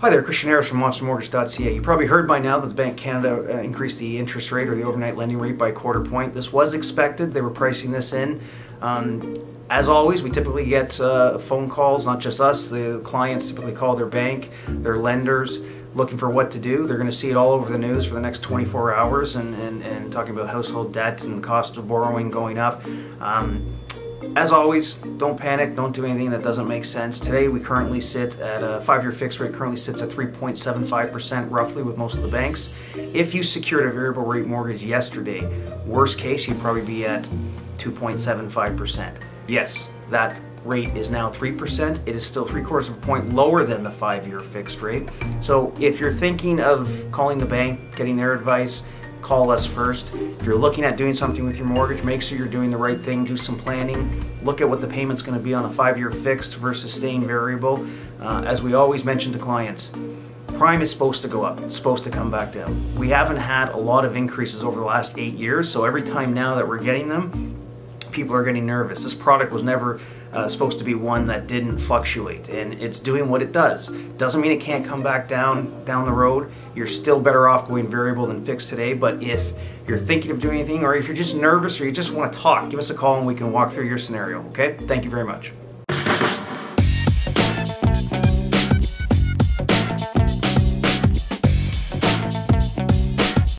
Hi there, Christian Harris from MonsterMortgage.ca. You probably heard by now that the Bank of Canada uh, increased the interest rate or the overnight lending rate by a quarter point. This was expected. They were pricing this in. Um, as always, we typically get uh, phone calls, not just us, the clients typically call their bank, their lenders, looking for what to do. They're going to see it all over the news for the next 24 hours and, and, and talking about household debt and the cost of borrowing going up. Um, as always, don't panic, don't do anything that doesn't make sense. Today we currently sit at a five-year fixed rate currently sits at 3.75% roughly with most of the banks. If you secured a variable rate mortgage yesterday, worst case you'd probably be at 2.75%. Yes, that rate is now 3%. It is still three quarters of a point lower than the five-year fixed rate. So if you're thinking of calling the bank, getting their advice, call us first. If you're looking at doing something with your mortgage, make sure you're doing the right thing, do some planning, look at what the payment's going to be on a five-year fixed versus staying variable. Uh, as we always mention to clients, prime is supposed to go up, supposed to come back down. We haven't had a lot of increases over the last eight years, so every time now that we're getting them, people are getting nervous. This product was never uh, supposed to be one that didn't fluctuate, and it's doing what it does. Doesn't mean it can't come back down down the road. You're still better off going variable than fixed today, but if you're thinking of doing anything, or if you're just nervous or you just want to talk, give us a call and we can walk through your scenario, okay? Thank you very much.